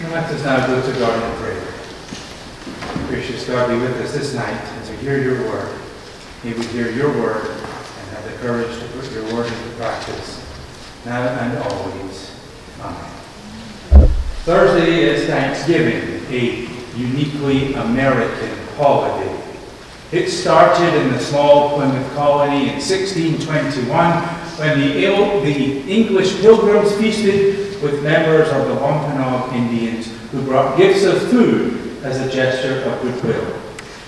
And let us now go to God in prayer. Gracious God, be with us this night as we hear your word. May we hear your word and have the courage to put your word into practice, now and always. Amen. Thursday is Thanksgiving, a uniquely American holiday. It started in the small Plymouth colony in 1621 when the, the English pilgrims feasted with members of the Wampanoag Indians who brought gifts of food as a gesture of goodwill.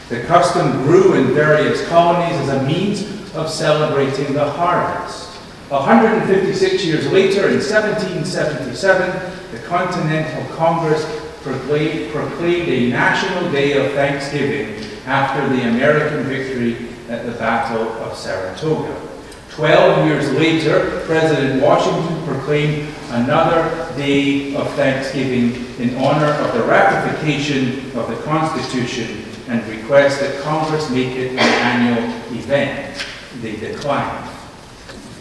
The custom grew in various colonies as a means of celebrating the harvest. 156 years later, in 1777, the Continental Congress proclaimed, proclaimed a national day of thanksgiving after the American victory at the Battle of Saratoga. Twelve years later, President Washington proclaimed another day of thanksgiving in honor of the ratification of the Constitution and request that Congress make it an annual event. They declined.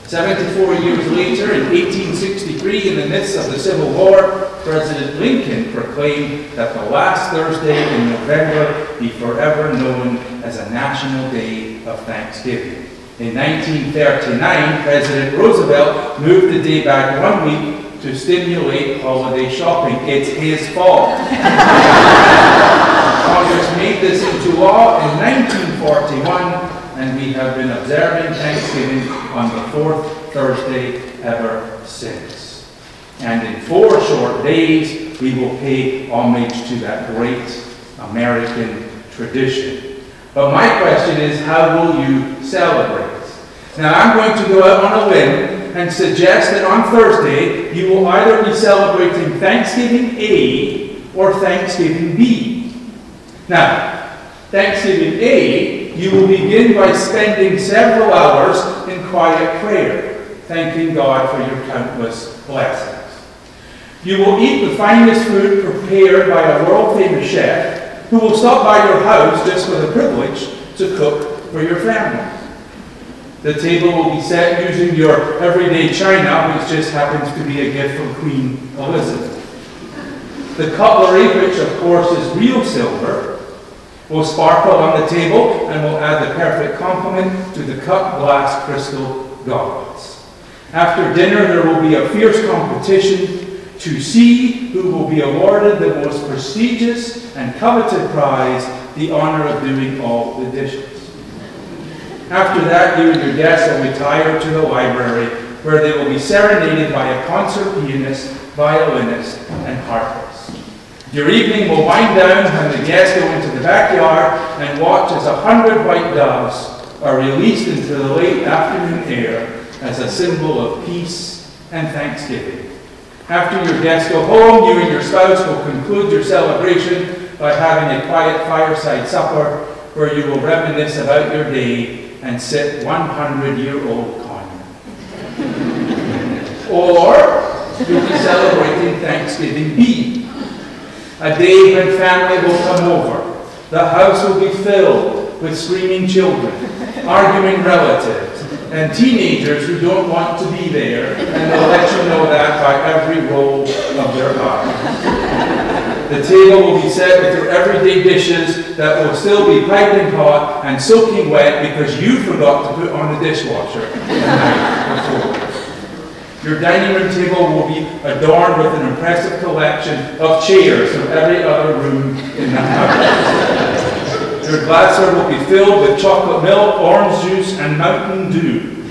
74 years later, in 1863, in the midst of the Civil War, President Lincoln proclaimed that the last Thursday in November be forever known as a National Day of Thanksgiving. In 1939, President Roosevelt moved the day back one week to stimulate holiday shopping. It's his fault. Congress made this into law in 1941 and we have been observing Thanksgiving on the fourth Thursday ever since. And in four short days, we will pay homage to that great American tradition. But my question is, how will you celebrate? Now, I'm going to go out on a limb and suggest that on Thursday, you will either be celebrating Thanksgiving A or Thanksgiving B. Now, Thanksgiving A you will begin by spending several hours in quiet prayer, thanking God for your countless blessings. You will eat the finest food prepared by a world-famous chef who will stop by your house just for the privilege to cook for your family. The table will be set using your everyday china, which just happens to be a gift from Queen Elizabeth. The cutlery, which of course is real silver, will sparkle on the table and will add the perfect complement to the cut glass crystal goblets. After dinner, there will be a fierce competition to see who will be awarded the most prestigious and coveted prize, the honor of doing all the dishes. After that, you and your guests will retire to the library, where they will be serenaded by a concert pianist, violinist, and harpist. Your evening will wind down when the guests go into the backyard and watch as a hundred white doves are released into the late afternoon air as a symbol of peace and thanksgiving. After your guests go home, you and your spouse will conclude your celebration by having a quiet fireside supper where you will reminisce about your day and sip 100-year-old cognac. or you'll be celebrating Thanksgiving B a day when family will come over. The house will be filled with screaming children, arguing relatives, and teenagers who don't want to be there, and they'll let you know that by every roll of their eyes. The table will be set with your everyday dishes that will still be piping hot and soaking wet because you forgot to put on the dishwasher the night before. Your dining room table will be adorned with an impressive collection of chairs from every other room in the house. Your glassware will be filled with chocolate milk, orange juice, and Mountain Dew.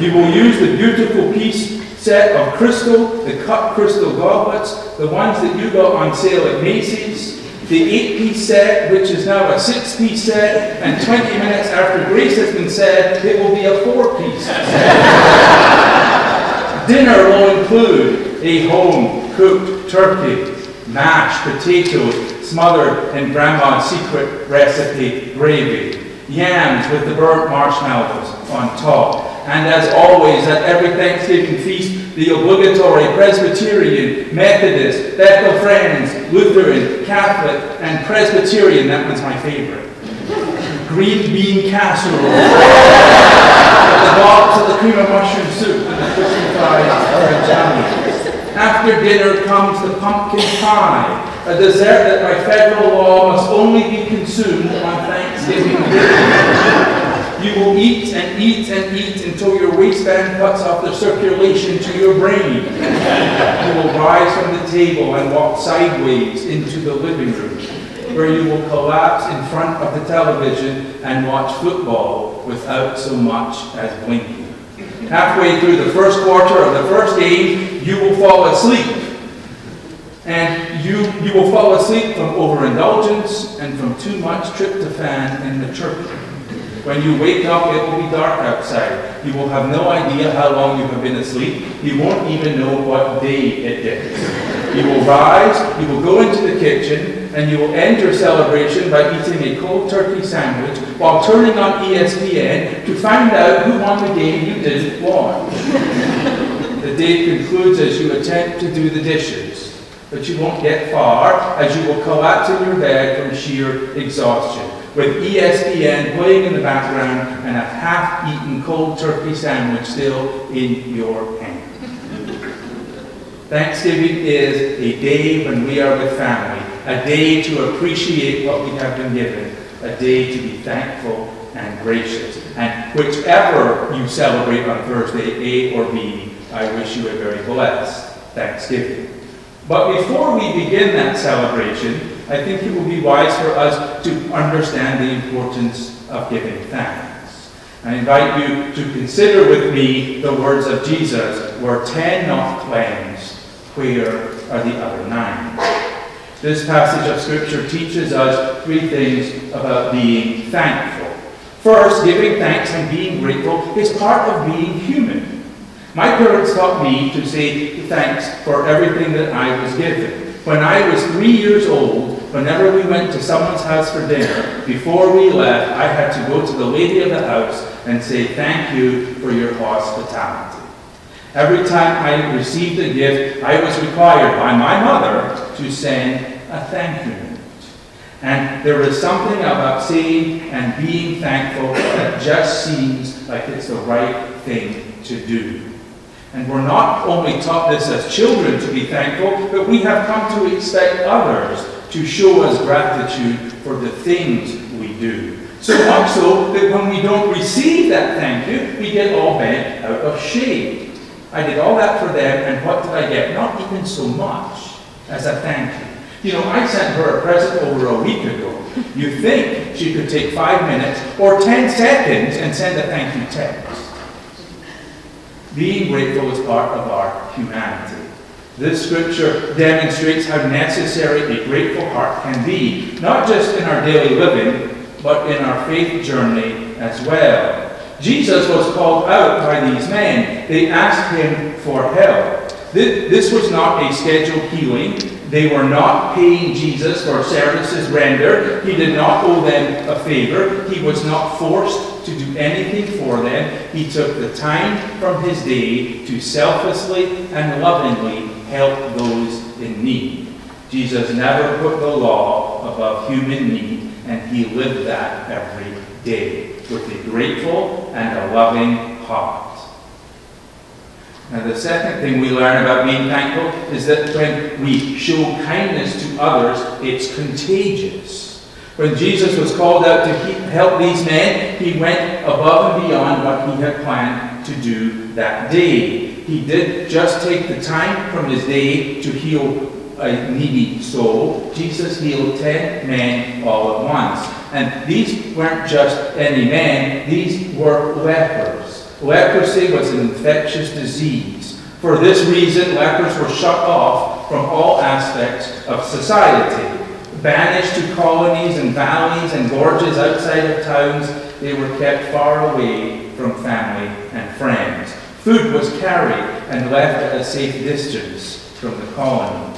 You will use the beautiful piece set of crystal, the cut crystal goblets, the ones that you got on sale at Macy's, the eight-piece set, which is now a six-piece set, and 20 minutes after grace has been said, it will be a four-piece set. Dinner will include a home-cooked turkey, mashed potatoes smothered in Grandma's secret recipe gravy, yams with the burnt marshmallows on top, and as always at every Thanksgiving feast, the obligatory Presbyterian, Methodist, Bethel Friends, Lutheran, Catholic, and Presbyterian, that one's my favorite, green bean casserole, the box of the cream of mushroom soup, and the crispy fried jammy. After dinner comes the pumpkin pie, a dessert that by federal law must only be consumed on Thanksgiving. You will eat and eat and eat until your waistband cuts off the circulation to your brain. You will rise from the table and walk sideways into the living room, where you will collapse in front of the television and watch football without so much as blinking. Halfway through the first quarter of the first game, you will fall asleep. And you, you will fall asleep from overindulgence and from too much tryptophan in the turkey. When you wake up, it will be dark outside. You will have no idea how long you have been asleep. You won't even know what day it is. You will rise, you will go into the kitchen, and you will end your celebration by eating a cold turkey sandwich while turning on ESPN to find out who won the game you didn't watch. the day concludes as you attempt to do the dishes, but you won't get far as you will collapse in your bed from sheer exhaustion with ESPN playing in the background and a half-eaten cold turkey sandwich still in your hand. Thanksgiving is a day when we are with family, a day to appreciate what we have been given, a day to be thankful and gracious. And whichever you celebrate on Thursday, A or B, I wish you a very blessed Thanksgiving. But before we begin that celebration, I think it will be wise for us to understand the importance of giving thanks. I invite you to consider with me the words of Jesus, were ten not cleansed, where are the other nine? This passage of Scripture teaches us three things about being thankful. First, giving thanks and being grateful is part of being human. My parents taught me to say thanks for everything that I was given. When I was three years old, whenever we went to someone's house for dinner, before we left, I had to go to the lady of the house and say thank you for your hospitality. Every time I received a gift, I was required by my mother to send a thank you note. And there is something about saying and being thankful that just seems like it's the right thing to do. And we're not only taught this as children to be thankful, but we have come to expect others to show us gratitude for the things we do. So much so that when we don't receive that thank you, we get all bent out of shape. I did all that for them, and what did I get? Not even so much as a thank you. You know, I sent her a present over a week ago. You think she could take five minutes or ten seconds and send a thank you text. Being grateful is part of our humanity. This scripture demonstrates how necessary a grateful heart can be, not just in our daily living, but in our faith journey as well. Jesus was called out by these men. They asked him for help. This was not a scheduled healing. They were not paying Jesus for services rendered. He did not owe them a favor. He was not forced to do anything for them. He took the time from his day to selflessly and lovingly help those in need. Jesus never put the law above human need, and he lived that every day with a grateful and a loving heart. Now, the second thing we learn about being thankful is that when we show kindness to others, it's contagious. When Jesus was called out to help these men, he went above and beyond what he had planned to do that day he did just take the time from his day to heal a needy soul. Jesus healed ten men all at once. And these weren't just any men, these were lepers. Leprosy was an infectious disease. For this reason, lepers were shut off from all aspects of society. Banished to colonies and valleys and gorges outside of towns, they were kept far away from family and friends. Food was carried and left at a safe distance from the colony.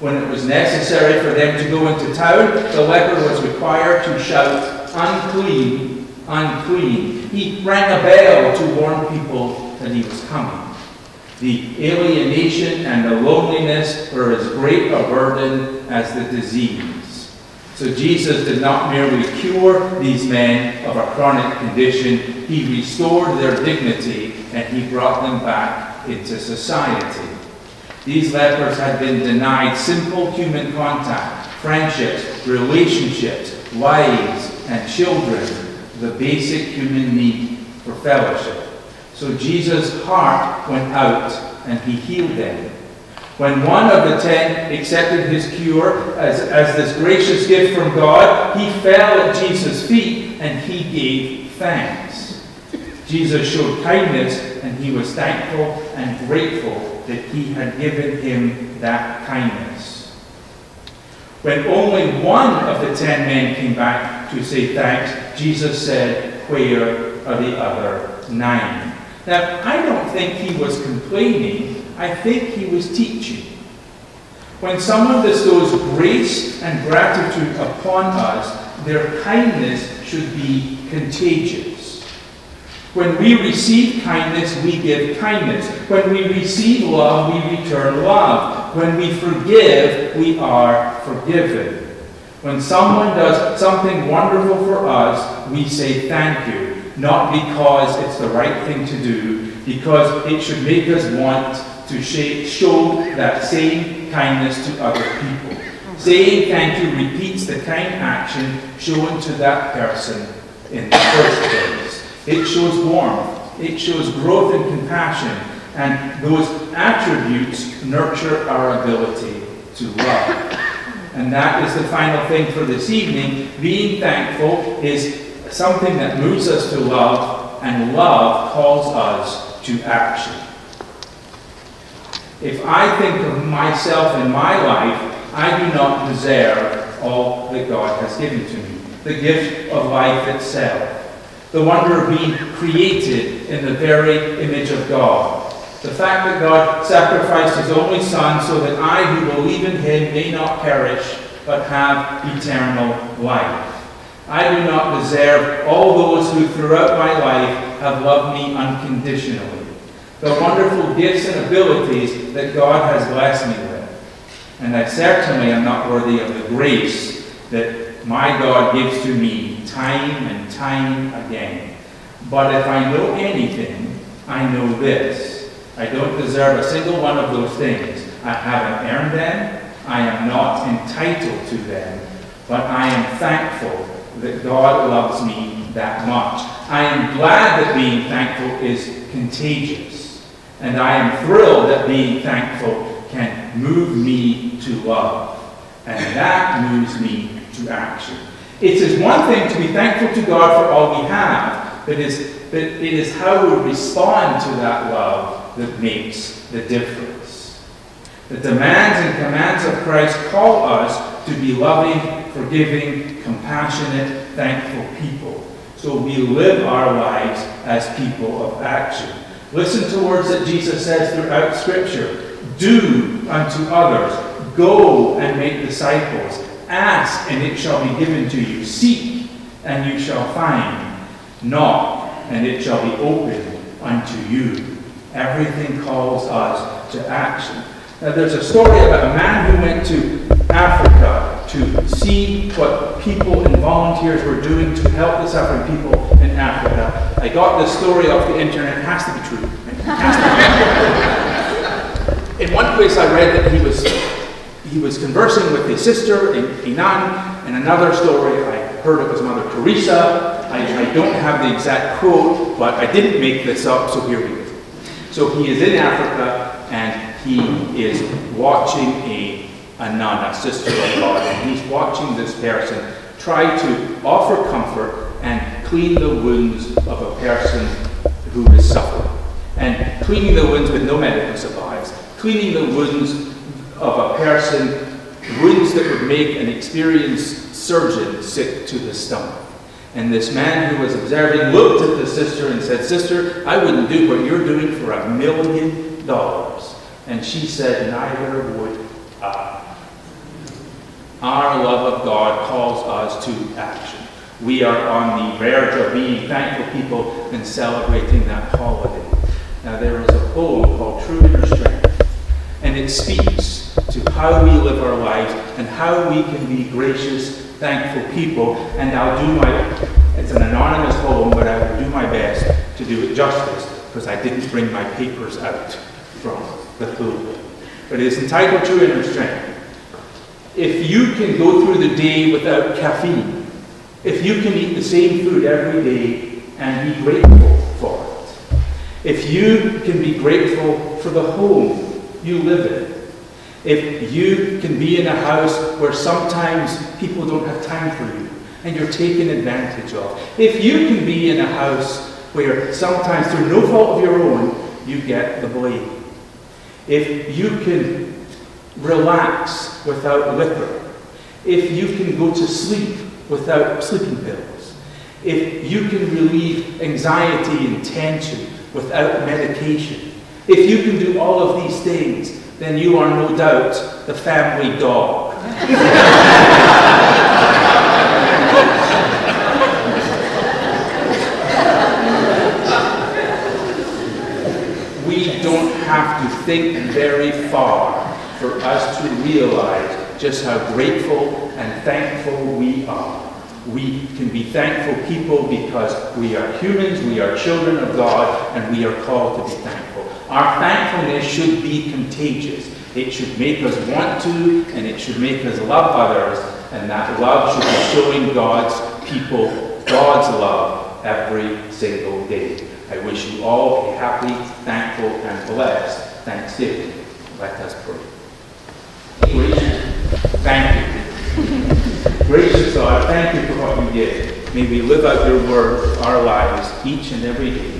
When it was necessary for them to go into town, the leper was required to shout, unclean, unclean. He rang a bell to warn people that he was coming. The alienation and the loneliness were as great a burden as the disease. So Jesus did not merely cure these men of a chronic condition, he restored their dignity and he brought them back into society. These lepers had been denied simple human contact, friendships, relationships, wives, and children, the basic human need for fellowship. So Jesus' heart went out and he healed them. When one of the ten accepted his cure as, as this gracious gift from God, he fell at Jesus' feet and he gave thanks. Jesus showed kindness and he was thankful and grateful that he had given him that kindness. When only one of the ten men came back to say thanks, Jesus said, Where are the other nine? Now, I don't think he was complaining, I think he was teaching. When someone bestows grace and gratitude upon us, their kindness should be contagious. When we receive kindness, we give kindness. When we receive love, we return love. When we forgive, we are forgiven. When someone does something wonderful for us, we say thank you not because it's the right thing to do, because it should make us want to show that same kindness to other people. Saying thank you repeats the kind action shown to that person in the first place. It shows warmth, it shows growth and compassion, and those attributes nurture our ability to love. And that is the final thing for this evening. Being thankful is something that moves us to love, and love calls us to action. If I think of myself and my life, I do not deserve all that God has given to me. The gift of life itself. The wonder of being created in the very image of God. The fact that God sacrificed his only Son so that I who believe in him may not perish, but have eternal life. I do not deserve all those who throughout my life have loved me unconditionally. The wonderful gifts and abilities that God has blessed me with. And I certainly am not worthy of the grace that my God gives to me time and time again. But if I know anything, I know this. I don't deserve a single one of those things. I haven't earned them. I am not entitled to them. But I am thankful that God loves me that much. I am glad that being thankful is contagious. And I am thrilled that being thankful can move me to love. And that moves me to action. It is one thing to be thankful to God for all we have, but it is, but it is how we respond to that love that makes the difference. The demands and commands of Christ call us to be loving, forgiving, compassionate, thankful people. So we live our lives as people of action. Listen to words that Jesus says throughout Scripture. Do unto others. Go and make disciples. Ask, and it shall be given to you. Seek, and you shall find. Knock, and it shall be opened unto you. Everything calls us to action. Now, there's a story about a man who went to Africa to see what people and volunteers were doing to help the suffering people in Africa. I got this story off the internet. It has to be true. in one place I read that he was he was conversing with his sister in, a nun. In another story I heard of was Mother Teresa. I, I don't have the exact quote, but I didn't make this up, so here we go. So he is in Africa and he is watching a a nun, a sister of God, and he's watching this person try to offer comfort and clean the wounds of a person who is suffering. And cleaning the wounds with no medical supplies, cleaning the wounds of a person, wounds that would make an experienced surgeon sick to the stomach. And this man who was observing looked at the sister and said, Sister, I wouldn't do what you're doing for a million dollars. And she said, Neither would I. Our love of God calls us to action. We are on the verge of being thankful people and celebrating that holiday. Now, there is a poem called True Inner Strength, and it speaks to how we live our lives and how we can be gracious, thankful people. And I'll do my, it's an anonymous poem, but I will do my best to do it justice because I didn't bring my papers out from the pulpit. but it is entitled to inner strength. If you can go through the day without caffeine, if you can eat the same food every day and be grateful for it, if you can be grateful for the home you live in, if you can be in a house where sometimes people don't have time for you and you're taken advantage of, if you can be in a house where sometimes through no fault of your own you get the blame, if you can relax without liquor, if you can go to sleep without sleeping pills, if you can relieve anxiety and tension without medication, if you can do all of these things, then you are no doubt the family dog. we don't have to think very far for us to realize just how grateful and thankful we are. We can be thankful people because we are humans, we are children of God, and we are called to be thankful. Our thankfulness should be contagious. It should make us want to, and it should make us love others, and that love should be showing God's people God's love every single day. I wish you all a happy, thankful, and blessed Thanksgiving. Let us pray. Gracious, thank you. Gracious God, thank you for what you did. May we live out your word, our lives, each and every day.